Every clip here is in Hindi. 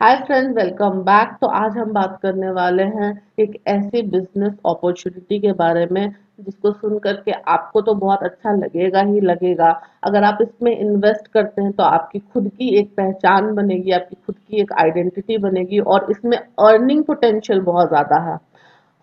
हाय फ्रेंड्स वेलकम बैक तो आज हम बात करने वाले हैं एक ऐसी बिज़नेस अपॉर्चुनिटी के बारे में, जिसको सुन करके आपको तो बहुत अच्छा लगेगा ही लगेगा। अगर आप इसमें इन्वेस्ट करते हैं तो आपकी खुद की एक पहचान बनेगी, आपकी खुद की एक आइडेंटिटी बनेगी और इसमें अर्निंग पोटेंशियल बहुत ज़्यादा है।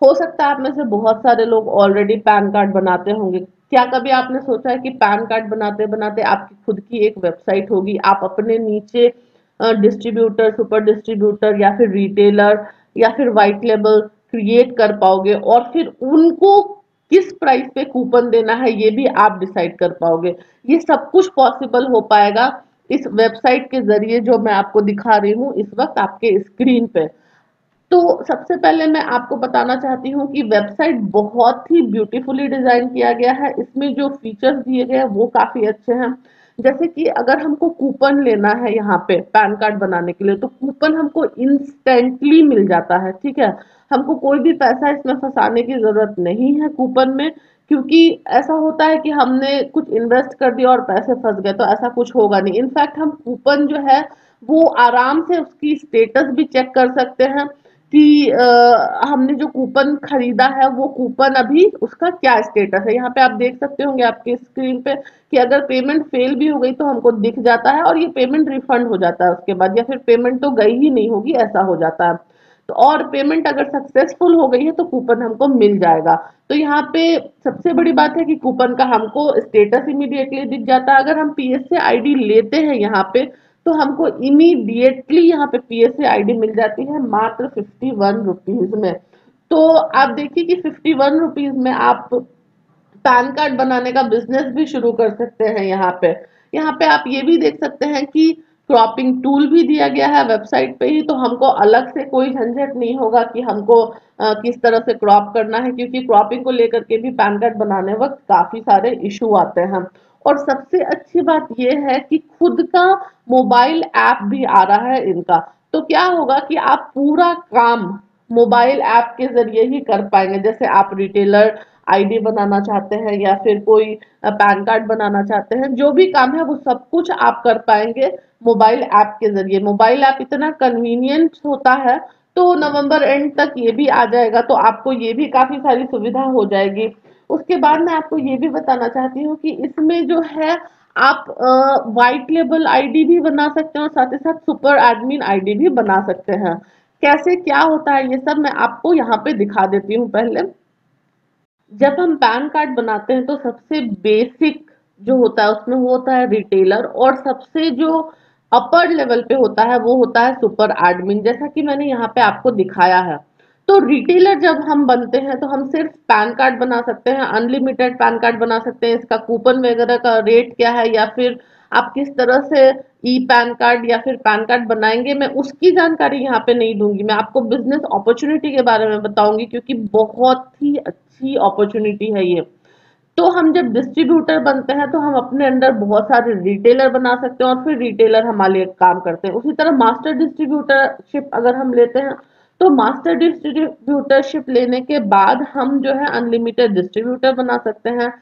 हो सकता है आप में से बहुत सारे लोग ऑलरेडी पैन कार्ड बनाते होंगे। क्या कभी आपने सोचा है कि पैन कार्ड बनाते बनाते आपकी खुद की एक वेबसाइट होगी? आप अपने नीचे डिस्ट्रीब्यूटर सुपर डिस्ट्रीब्यूटर या फिर रिटेलर या फिर वाइट लेबल क्रिएट कर पाओगे और फिर उनको किस प्राइस पे कूपन देना है ये भी आप डिसाइड कर पाओगे। ये सब कुछ पॉसिबल हो पाएगा इस वेबसाइट के ज़रिए जो मैं आपको दिखा रही हूँ इस वक्त आपके स्क्रीन पे। तो सबसे पहले मैं आपको बताना चाहती हूँ कि वेबसाइट बहुत ही ब्यूटीफुली डिज़ाइन किया गया है। इसमें जो फीचर्स दिए गए हैं वो काफ़ी अच्छे हैं। जैसे कि अगर हमको कूपन लेना है यहाँ पे पैन कार्ड बनाने के लिए तो कूपन हमको इंस्टेंटली मिल जाता है, ठीक है? हमको कोई भी पैसा इसमें फंसाने की ज़रूरत नहीं है कूपन में, क्योंकि ऐसा होता है कि हमने कुछ इन्वेस्ट कर दिया और पैसे फंस गए तो ऐसा कुछ होगा नहीं। इनफैक्ट हम कूपन जो है, वो आराम से उसकी स्टेटस भी चेक कर सकते हैं। कि आ, हमने जो कूपन खरीदा है वो कूपन अभी उसका क्या स्टेटस है? यहाँ पे आप देख सकते होंगे आपके स्क्रीन पे कि अगर पेमेंट फेल भी हो गई तो हमको दिख जाता है और ये पेमेंट रिफंड हो जाता है उसके बाद या फिर पेमेंट तो गई ही नहीं होगी ऐसा हो जाता है। तो और पेमेंट अगर सक्सेसफुल हो गई है तो कूपन हमको मिल जाएगा। तो यहाँ पे सबसे बड़ी बात है कि कूपन का हमको स्टेटस इमीडिएटली दिख जाता है। अगर हम पी एस लेते हैं यहाँ पे तो हमको इमीडिएटली यहाँ पे पी एस मिल जाती है मात्र फिफ्टी वन रुपीज़ में। तो आप देखिए कि फिफ्टी वन रुपीज़ में आप पैन कार्ड बनाने का बिज़नेस भी शुरू कर सकते हैं यहाँ पे। यहाँ पे आप ये भी देख सकते हैं कि क्रॉपिंग टूल भी दिया गया है वेबसाइट पे ही तो हमको अलग से कोई झंझट नहीं होगा कि हमको आ, किस तरह से क्रॉप करना है क्योंकि क्रॉपिंग को लेकर के भी पैन कार्ड बनाने वक्त काफ़ी सारे इशू आते हैं। और सबसे अच्छी बात यह है कि खुद का मोबाइल ऐप भी आ रहा है इनका। तो क्या होगा कि आप पूरा काम मोबाइल ऐप के ज़रिए ही कर पाएँगे। जैसे आप रिटेलर आईडी बनाना चाहते हैं या फिर कोई पैन कार्ड बनाना चाहते हैं, जो भी काम है वो सब कुछ आप कर पाएँगे मोबाइल ऐप के ज़रिए। मोबाइल ऐप इतना कन्वीनियंट होता है तो नवंबर एंड तक ये भी आ जाएगा तो आपको ये भी काफ़ी सारी सुविधा हो जाएगी। उसके बाद मैं आपको ये भी बताना चाहती हूँ कि इसमें जो है, आप व्हाइट लेबल आईडी भी बना सकते हैं और साथ ही साथ सुपर एडमिन आईडी भी बना सकते हैं। कैसे, क्या होता है ये सब मैं आपको यहाँ पे दिखा देती हूँ पहले। जब हम पैन कार्ड बनाते हैं तो सबसे बेसिक जो होता है उसमें होता है रिटेलर और सबसे जो अपर लेवल पे होता है वो होता है सुपर एडमिन जैसा कि मैंने यहाँ पे आपको दिखाया है। तो रिटेलर जब हम बनते हैं तो हम सिर्फ़ पैन कार्ड बना सकते हैं अनलिमिटेड पैन कार्ड बना सकते हैं, इसका कूपन वगैरह का रेट क्या है, या फिर आप किस तरह से ई पैन कार्ड या फिर पैन कार्ड बनाएँगे, मैं उसकी जानकारी यहाँ पे नहीं दूँगी। मैं आपको बिज़नेस अपॉर्चुनिटी के बारे में बताऊँगी, क्योंकि बहुत ही अच्छी अपॉर्चरचुनिटी है ये। तो हम जब डिस्ट्रीब्यूटर बनते हैं तो हम अपने अंदर बहुत सारे रिटेलर बना सकते हैं, और फिर रिटेलर हमारे लिए काम करते हैं। उसी तरह मास्टर डिस्ट्रीब्यूटरशिप अगर हम लेते हैं तो मास्टर डिस्ट्रीब्यूटरशिप लेने के बाद हम जो है अनलिमिटेड डिस्ट्रीब्यूटर बना सकते हैं।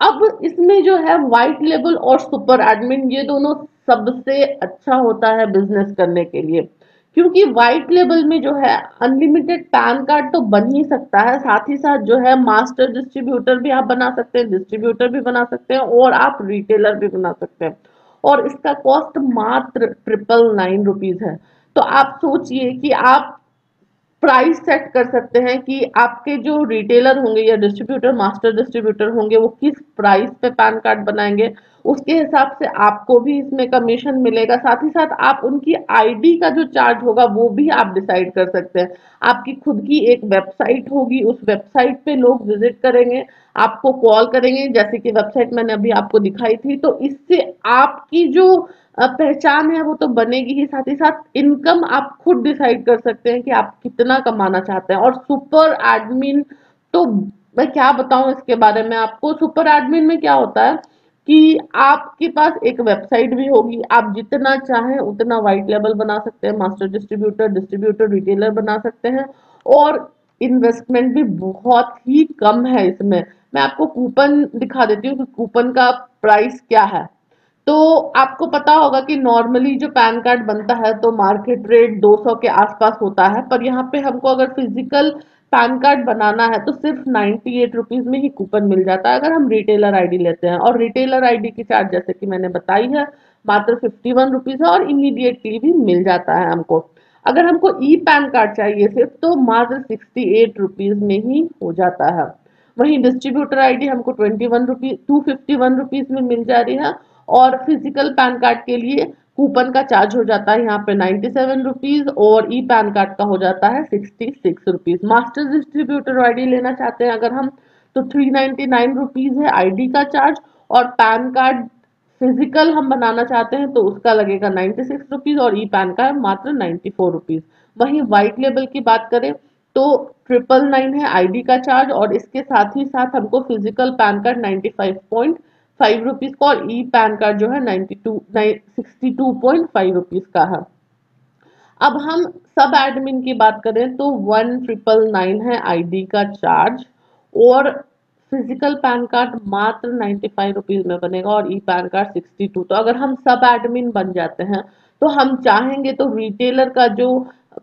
अब इसमें जो है व्हाइट लेबल और सुपर एडमिन ये दोनों सबसे अच्छा होता है बिज़नेस करने के लिए। क्योंकि व्हाइट लेबल में जो है अनलिमिटेड पैन कार्ड तो बन ही सकता है, साथ ही साथ जो है मास्टर डिस्ट्रीब्यूटर भी आप बना सकते हैं डिस्ट्रीब्यूटर भी बना सकते हैं और आप रिटेलर भी बना सकते हैं। और इसका कॉस्ट मात्र ट्रिपल नाइन रुपीज़ है। तो आप सोचिए कि आप प्राइस सेट कर सकते हैं कि आपके जो रिटेलर होंगे या डिस्ट्रीब्यूटर मास्टर डिस्ट्रीब्यूटर होंगे, वो किस प्राइस पे पैन कार्ड बनाएँगे, उसके हिसाब से आपको भी इसमें कमीशन मिलेगा। साथ ही साथ आप उनकी आईडी का जो चार्ज होगा, वो भी आप डिसाइड कर सकते हैं। आपकी खुद की एक वेबसाइट होगी, उस वेबसाइट पे लोग विज़िट करेंगे, आपको कॉल करेंगे। जैसे कि वेबसाइट मैंने अभी आपको दिखाई थी तो इससे आपकी जो पहचान है वो तो बनेगी ही, साथ ही साथ इनकम आप खुद डिसाइड कर सकते हैं कि आप कितना कमाना चाहते हैं। और सुपर एडमिन तो मैं क्या बताऊँ इसके बारे में आपको? सुपर एडमिन में क्या होता है कि आपके पास एक वेबसाइट भी होगी, आप जितना चाहें उतना वाइट लेवल बना सकते हैं मास्टर डिस्ट्रीब्यूटर डिस्ट्रीब्यूटर रिटेलर बना सकते हैं। और इन्वेस्टमेंट भी बहुत ही कम है इसमें। मैं आपको कूपन दिखा देती हूँ कि कूपन का प्राइस क्या है। तो आपको पता होगा कि नॉर्मली जो पैन कार्ड बनता है तो मार्केट रेट 200 के आसपास होता है, पर यहाँ पे हमको अगर फ़िज़िकल पैन कार्ड बनाना है तो सिर्फ़ नाइन्टी एट रुपीज़ में ही कूपन मिल जाता है, अगर हम रिटेलर आईडी लेते हैं। और रिटेलर आईडी की चार्ज जैसे कि मैंने बताई है, मात्र फिफ्टी वन रुपीज़ है और इमीडिएटली भी मिल जाता है हमको। अगर हमको ई पैन कार्ड चाहिए सिर्फ़ तो मात्र सिक्सटी एट रुपीज़ में ही हो जाता है। वहीं डिस्ट्रीब्यूटर आईडी हमको twenty one rupees to fifty one rupees में मिल जा रही है और फ़िज़िकल पैन कार्ड के लिए कूपन का चार्ज हो जाता है यहाँ पे नाइन्टी सेवन रुपीज़ और ई पैन कार्ड का हो जाता है sixty six rupees master distributor ID लेना चाहते हैं अगर हम तो थ्री नाइन्टी नाइन रुपीज़ है आईडी का चार्ज और पैन कार्ड फ़िज़िकल हम बनाना चाहते हैं तो उसका लगेगा नाइन्टी सिक्स रुपीज़ और ई पैन कार्ड मात्र नाइन्टी फोर रुपीज़ वहीं व्हाइट लेबल की बात करें तो ट्रिपल नाइन है आईडी का चार्ज और इसके साथ ही साथ हमको physical PAN card ninety five point five rupees का और ई पैन कार्ड जो है two sixty two point five rupees का है। अब हम सब एडमिन की बात करें तो वन ट्रिपल नाइन है आईडी का चार्ज और फ़िज़िकल पैन कार्ड मात्र नाइन्टी फाइव रुपीज़ में बनेगा और e PAN card sixty two तो अगर हम सब एडमिन बन जाते हैं तो हम चाहेंगे तो रिटेलर का जो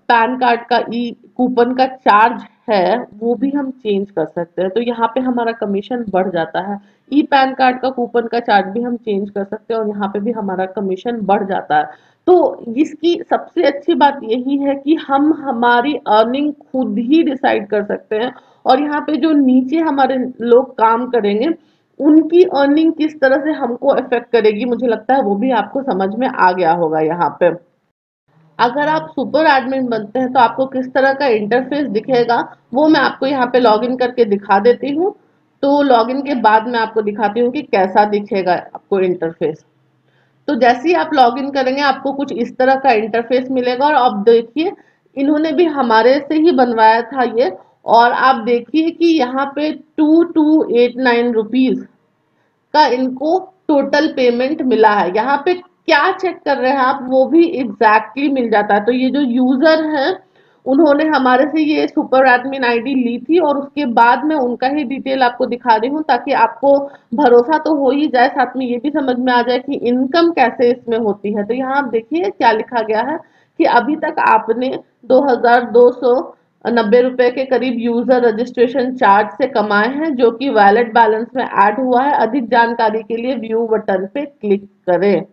पैन कार्ड का ई कूपन का चार्ज है, वो भी हम चेंज कर सकते हैं। तो यहाँ पे हमारा कमीशन बढ़ जाता है। ई पैन कार्ड का कूपन का चार्ज भी हम चेंज कर सकते हैं और यहाँ पे भी हमारा कमीशन बढ़ जाता है। तो इसकी सबसे अच्छी बात यही है कि हम हमारी अर्निंग खुद ही डिसाइड कर सकते हैं और यहाँ पे जो नीचे हमारे लोग काम करेंगे, उनकी अर्निंग किस तरह से हमको अफेक्ट करेगी, मुझे लगता है वो भी आपको समझ में आ गया होगा यहाँ पे। अगर आप सुपर एडमिन बनते हैं तो आपको किस तरह का इंटरफेस दिखेगा, वो मैं आपको यहाँ पे लॉगिन करके दिखा देती हूँ। तो लॉगिन के बाद मैं आपको दिखाती हूँ कि कैसा दिखेगा आपको इंटरफेस तो जैसे ही आप लॉगिन करेंगे, आपको कुछ इस तरह का इंटरफेस मिलेगा। और आप देखिए, इन्होंने भी हमारे से ही बनवाया था ये। और आप देखिए कि यहाँ पे two two eight nine rupees का इनको टोटल पेमेंट मिला है। यहाँ पे क्या चेक कर रहे हैं आप, वो भी एग्जैक्टली मिल जाता है। तो ये जो यूज़र है, उन्होंने हमारे से ये सुपर एडमिन आईडी ली थी और उसके बाद मैं उनका ही डिटेल आपको दिखा रही हूँ ताकि आपको भरोसा तो हो ही जाए, साथ में ये भी समझ में आ जाए कि इनकम कैसे इसमें होती है। तो यहाँ आप देखिए क्या लिखा गया है कि अभी तक आपने दो हज़ार दो सौ नब्बे रुपए के करीब यूज़र रजिस्ट्रेशन चार्ज से कमाए हैं, जो कि वैलेट बैलेंस में ऐड हुआ है। अधिक जानकारी के लिए व्यू बटन पे क्लिक करें।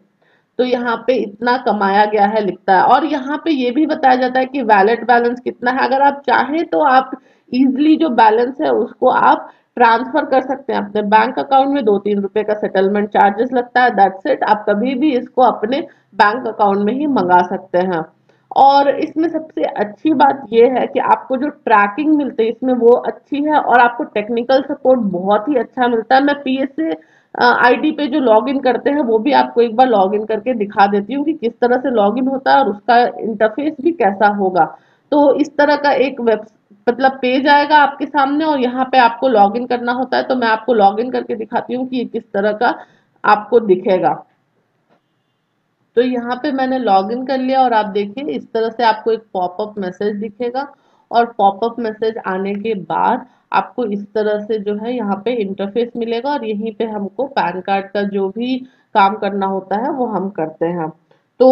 तो यहाँ पे इतना कमाया गया है लिखता है। और यहाँ पे ये भी बताया जाता है कि वैलेट बैलेंस कितना है। अगर आप चाहें तो आप इजिली जो बैलेंस है उसको आप ट्रांसफ़र कर सकते हैं। अपने बैंक अकाउंट में दो तीन रुपए का सेटलमेंट चार्जेस लगता है। दैट्स इट आप कभी भी इसको अपने बैंक अकाउंट में ही मंगा सकते हैं। और इसमें सबसे अच्छी बात यह है कि आपको जो ट्रैकिंग मिलती है, इसमें वो अच्छी है और आपको टेक्निकल सपोर्ट बहुत ही अच्छा मिलता है। मैं पी आईडी पे जो लॉगिन करते हैं, वो भी आपको एक बार लॉगिन करके दिखा देती हूँ कि किस तरह से लॉगिन होता है और उसका इंटरफेस भी कैसा होगा। तो इस तरह का एक वेब मतलब पेज आएगा आपके सामने और यहाँ पे आपको लॉगिन करना होता है तो मैं आपको लॉगिन करके दिखाती हूँ कि ये किस तरह का आपको दिखेगा। तो यहाँ पे मैंने लॉगिन कर लिया और आप देखिए, इस तरह से आपको एक पॉपअप मैसेज दिखेगा। और पॉपअप मैसेज आने के बाद आपको इस तरह से जो है यहाँ पे इंटरफेस मिलेगा और यहीं पे हमको पैन कार्ड का जो भी काम करना होता है वो हम करते हैं। तो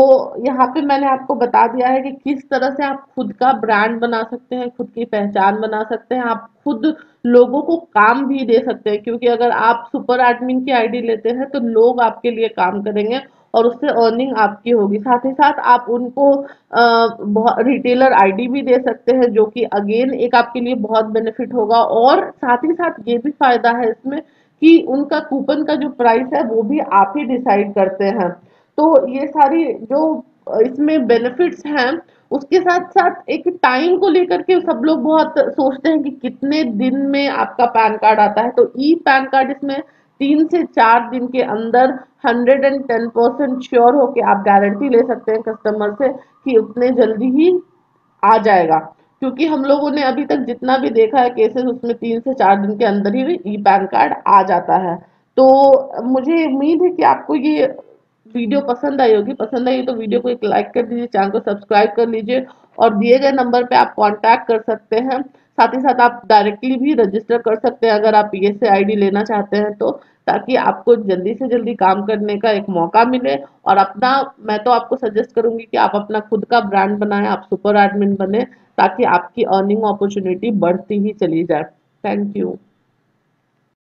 यहाँ पे मैंने आपको बता दिया है कि किस तरह से आप खुद का ब्रांड बना सकते हैं, खुद की पहचान बना सकते हैं। आप खुद लोगों को काम भी दे सकते हैं, क्योंकि अगर आप सुपर एडमिन की आईडी लेते हैं तो लोग आपके लिए काम करेंगे और उससे अर्निंग आपकी होगी। साथ ही साथ आप उनको आ, रिटेलर आईडी भी दे सकते हैं जो कि अगेन एक आपके लिए बहुत बेनिफिट होगा। और साथ ही साथ ये भी फ़ायदा है इसमें कि उनका कूपन का जो प्राइस है वो भी आप ही डिसाइड करते हैं। तो ये सारी जो इसमें बेनिफिट्स हैं उसके साथ साथ एक टाइम को लेकर के सब लोग बहुत सोचते हैं कि कितने दिन में आपका पैन कार्ड आता है। तो ई पैन कार्ड इसमें तीन से चार दिन के अंदर hundred and ten percent sure होके आप गारंटी ले सकते हैं कस्टमर से कि उतने जल्दी ही आ जाएगा। क्योंकि हम लोगों ने अभी तक जितना भी देखा है केसेस उसमें तीन से चार दिन के अंदर ही ई पैन कार्ड आ जाता है। तो मुझे उम्मीद है कि आपको ये वीडियो पसंद आई होगी। पसंद आई तो वीडियो को एक लाइक कर दीजिए चैनल को सब्सक्राइब कर लीजिए और दिए गए नंबर पे आप कांटेक्ट कर सकते हैं। साथ ही साथ आप डायरेक्टली भी रजिस्टर कर सकते हैं अगर आप पी एस आई लेना चाहते हैं तो ताकि आपको जल्दी से जल्दी काम करने का एक मौका मिले। और अपना, मैं तो आपको सजेस्ट करूँगी कि आप अपना खुद का ब्रांड बनाएँ, आप सुपर एडमिन बने, ताकि आपकी अर्निंग अपॉर्चुनिटी बढ़ती ही चली जाए। Thank you